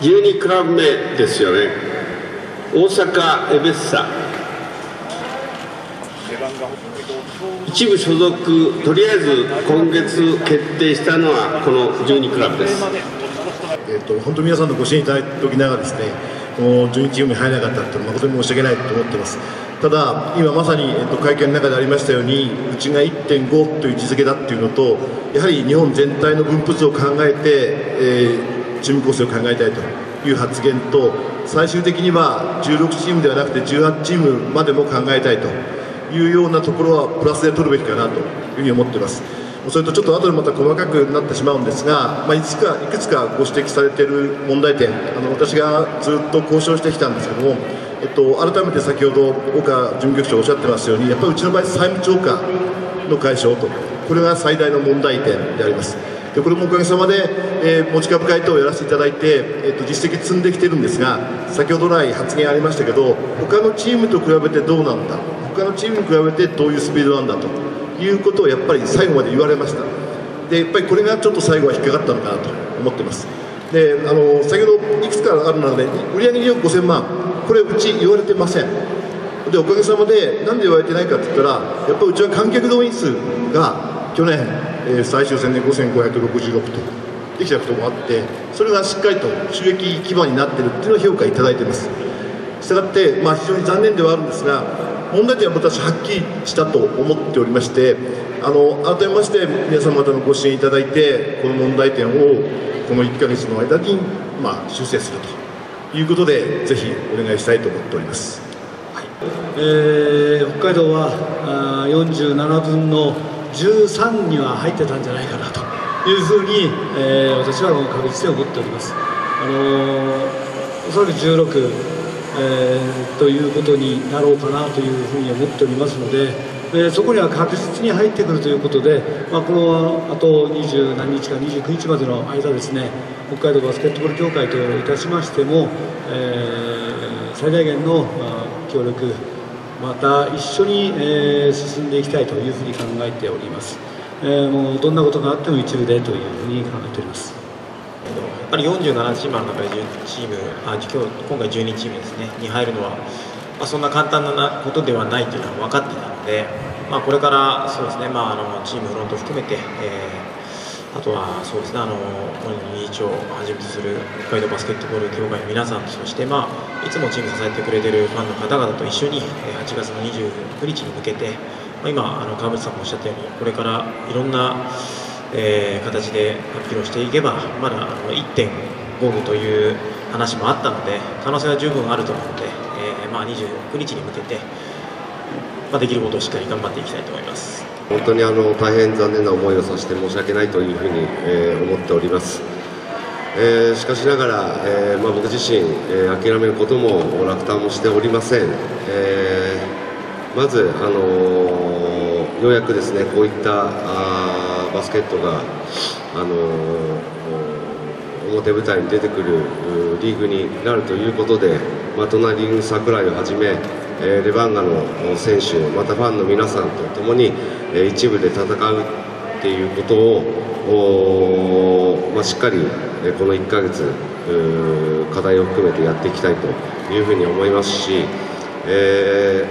12クラブ目ですよね。大阪エベッサ。一部所属とりあえず今月決定したのはこの12クラブです、えっと、本当皆さんのご支援いただいておきながらですねこの12チームに入らなかったというのは誠に申し訳ないと思ってます。ただ今まさに、えっと、会見の中でありましたようにうちが1.5という位置づけだっていうのとやはり日本全体の分布図を考えて、えー、チーム構成を考えたいという発言と最終的には16チームではなくて18チームまでも考えたいというようなところはプラスで取るべきかなというふうに思っています。それとちょっと後でまた細かくなってしまうんですが、まあ、いくつかいくつかご指摘されている問題点あの私がずっと交渉してきたんですけども、えっと、改めて先ほど岡事務局長おっしゃってますようにやっぱりうちの場合債務超過の解消とこれが最大の問題点であります。でこれもおかげさまで、えー、持ち株会等をやらせていただいて、えーと、実績積んできてるんですが先ほど来発言ありましたけど他のチームと比べてどうなんだ他のチームに比べてどういうスピードなんだということをやっぱり最後まで言われました。でやっぱりこれがちょっと最後は引っかかったのかなと思ってます。であの先ほどいくつかあるので売上2億5000万これうち言われてません。でおかげさまでなんで言われてないかって言ったらやっぱりうちは観客動員数が去年、えー、最終戦で5566とできたこともあってそれがしっかりと収益基盤になっているっていうのを評価いただいています。したがって、まあ、非常に残念ではあるんですが問題点は私はっきりしたと思っておりましてあの改めまして皆様方のご支援いただいてこの問題点をこの1か月の間に、まあ、修正するということでぜひお願いしたいと思っております、はい。えー、北海道はあ47分の13には入ってたんじゃないかなというふうに、えー、私は確実に思っております。あのー、おそらく16えー、ということになろうかなというふうに思っておりますので、えー、そこには確実に入ってくるということで、まあ、このあと20何日か29日までの間ですね北海道バスケットボール協会といたしましても、えー、最大限の、まあ、協力また一緒に、えー、進んでいきたいというふうに考えております、えー、もうどんなことがあっても一部でというふうに考えております。やっぱり47チームの中で10チームあ今日今回12チームですねに入るのは、まあ、そんな簡単なことではないというのは分かっていたので、まあ、これからそうですね、まあ、あのチームフロント含めて、えー、あとはそうですねあの本人理事長をはじめとする北海道バスケットボール協会の皆さんそして、まあ、いつもチーム支えてくれているファンの方々と一緒に8月の29日に向けて、まあ、今あの川淵さんもおっしゃったようにこれからいろんなえー、形で披露していけばまだ1.5部という話もあったので可能性は十分あると思うので、えーまあ、29日に向けて、まあ、できることをしっかり頑張っていきたいと思います本当にあの大変残念な思いをさせて申し訳ないというふうに、えー、思っております。えー、しかしながら、えーまあ、僕自身、えー、諦めることも落胆もしておりません、えー、まず、あのー、ようやくですねこういったあバスケットが、あの表舞台に出てくるリーグになるということで、まあ、隣に櫻井をはじめ、えー、レバンガの選手またファンの皆さんと共に、えー、一部で戦うっていうことを、まあ、しっかり、この1ヶ月課題を含めてやっていきたいというふうに思いますし、え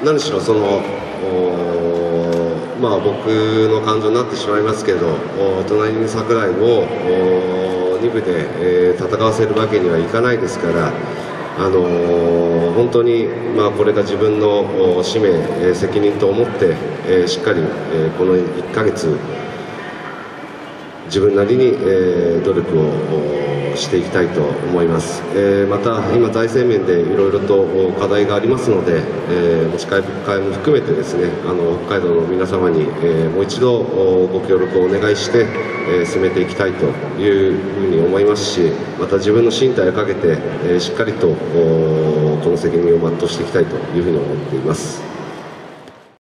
ー、何しろそのまあ、僕の感情になってしまいますけど隣に櫻井を2部で、え、戦わせるわけにはいかないですから、あのー、本当に、まあ、これが自分の使命、えー、責任と思って、えー、しっかり、えこの1ヶ月自分なりに、え努力をしていきたいと思います、えー、また今財政面でいろいろと課題がありますので、えー、持ち帰りも含めてですねあの北海道の皆様に、えー、もう一度ご協力をお願いして、え進めていきたいというふうに思いますしまた自分の身体をかけて、えしっかりとこの責任を全うしていきたいというふうに思っています。